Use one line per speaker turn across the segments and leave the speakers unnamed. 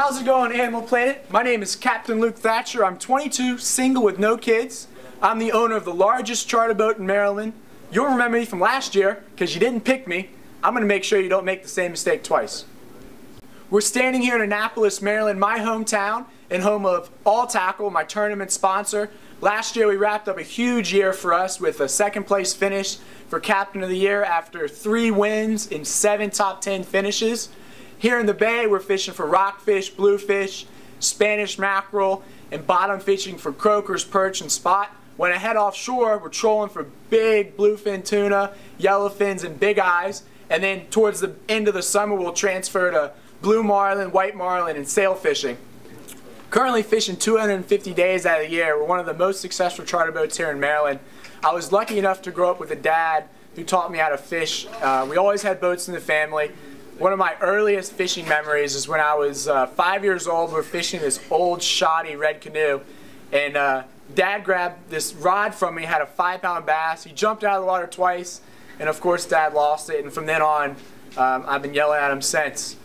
How's it going, Animal Planet? My name is Captain Luke Thatcher. I'm 22, single with no kids. I'm the owner of the largest charter boat in Maryland. You'll remember me from last year because you didn't pick me. I'm going to make sure you don't make the same mistake twice. We're standing here in Annapolis, Maryland, my hometown, and home of All Tackle, my tournament sponsor. Last year we wrapped up a huge year for us with a second place finish for Captain of the Year after three wins in seven top 10 finishes. Here in the bay we're fishing for rockfish, bluefish, Spanish mackerel, and bottom fishing for croakers, perch, and spot. When I head offshore, we're trolling for big bluefin tuna, yellowfins, and big eyes. And then towards the end of the summer, we'll transfer to blue marlin, white marlin, and sail fishing. Currently fishing 250 days out of the year. We're one of the most successful charter boats here in Maryland. I was lucky enough to grow up with a dad who taught me how to fish. Uh, we always had boats in the family. One of my earliest fishing memories is when I was uh, five years old. We are fishing this old shoddy red canoe, and uh, Dad grabbed this rod from me, had a five pound bass. He jumped out of the water twice, and of course Dad lost it, and from then on, um, I've been yelling at him since.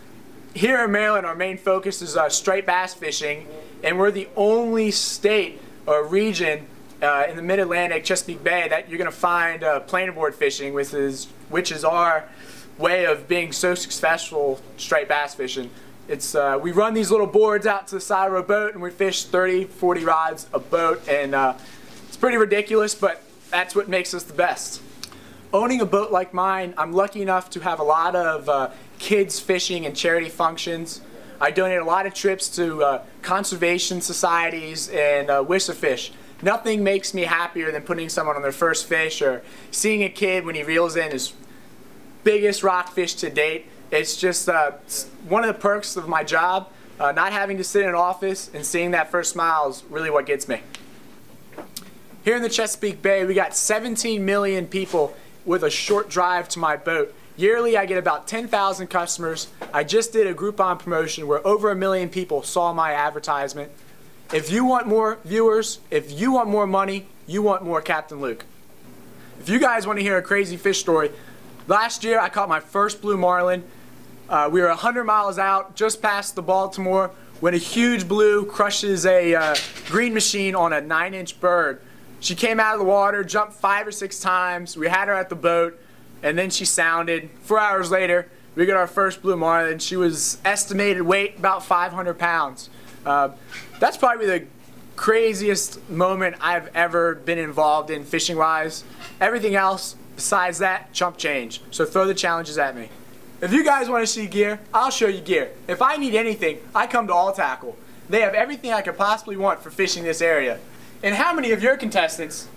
Here in Maryland, our main focus is uh, striped bass fishing, and we're the only state or region uh, in the Mid-Atlantic, Chesapeake Bay, that you're going to find uh, planer board fishing, which is, which is our way of being so successful striped bass fishing. It's uh, we run these little boards out to the side of a boat and we fish 30, 40 rods a boat and uh, it's pretty ridiculous, but that's what makes us the best. Owning a boat like mine, I'm lucky enough to have a lot of uh, kids fishing and charity functions. I donate a lot of trips to uh, conservation societies and uh, Fish. Nothing makes me happier than putting someone on their first fish or seeing a kid when he reels in his biggest rockfish to date. It's just uh, one of the perks of my job. Uh, not having to sit in an office and seeing that first smile is really what gets me. Here in the Chesapeake Bay, we got 17 million people with a short drive to my boat. Yearly, I get about 10,000 customers. I just did a Groupon promotion where over a million people saw my advertisement. If you want more viewers, if you want more money, you want more Captain Luke. If you guys want to hear a crazy fish story, Last year, I caught my first blue marlin. Uh, we were 100 miles out, just past the Baltimore, when a huge blue crushes a uh, green machine on a 9-inch bird. She came out of the water, jumped five or six times. We had her at the boat, and then she sounded. Four hours later, we got our first blue marlin. She was estimated weight about 500 pounds. Uh, that's probably the craziest moment I've ever been involved in fishing-wise. Everything else Besides that, chump change. So throw the challenges at me. If you guys want to see gear, I'll show you gear. If I need anything, I come to All Tackle. They have everything I could possibly want for fishing this area. And how many of your contestants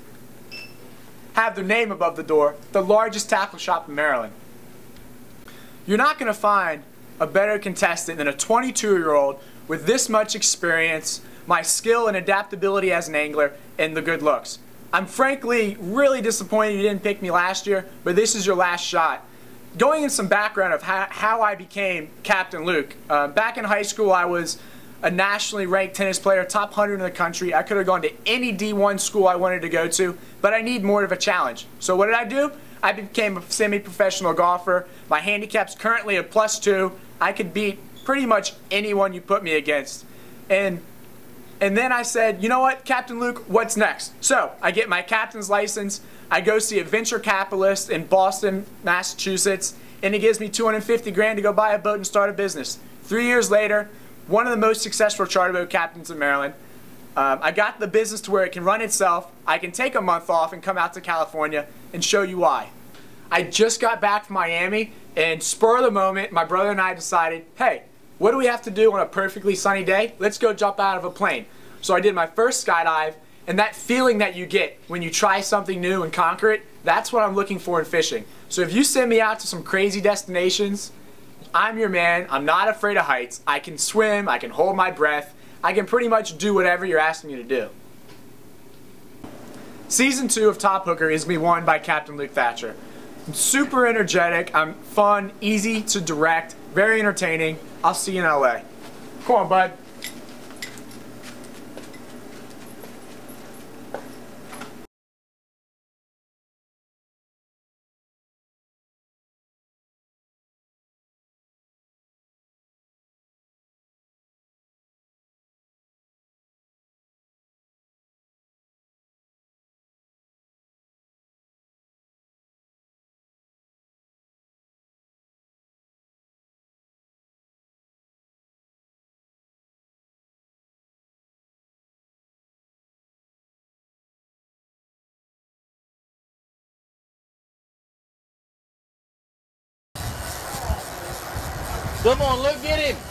have their name above the door, the largest tackle shop in Maryland? You're not going to find a better contestant than a 22-year-old with this much experience, my skill and adaptability as an angler, and the good looks. I'm frankly really disappointed you didn't pick me last year, but this is your last shot. Going in some background of how, how I became Captain Luke. Uh, back in high school, I was a nationally ranked tennis player, top 100 in the country. I could have gone to any D1 school I wanted to go to, but I need more of a challenge. So what did I do? I became a semi-professional golfer. My handicap's currently a plus two. I could beat pretty much anyone you put me against. And and then I said, you know what, Captain Luke, what's next? So I get my captain's license. I go see a venture capitalist in Boston, Massachusetts, and he gives me 250 grand to go buy a boat and start a business. Three years later, one of the most successful charter boat captains in Maryland. Um, I got the business to where it can run itself. I can take a month off and come out to California and show you why. I just got back from Miami, and spur of the moment, my brother and I decided, hey, what do we have to do on a perfectly sunny day? Let's go jump out of a plane. So I did my first skydive, and that feeling that you get when you try something new and conquer it, that's what I'm looking for in fishing. So if you send me out to some crazy destinations, I'm your man. I'm not afraid of heights. I can swim, I can hold my breath, I can pretty much do whatever you're asking me to do. Season 2 of Top Hooker is be won by Captain Luke Thatcher. I'm super energetic, I'm fun, easy to direct, very entertaining. I'll see you in LA. Come on, bud.
Come on, look, get him.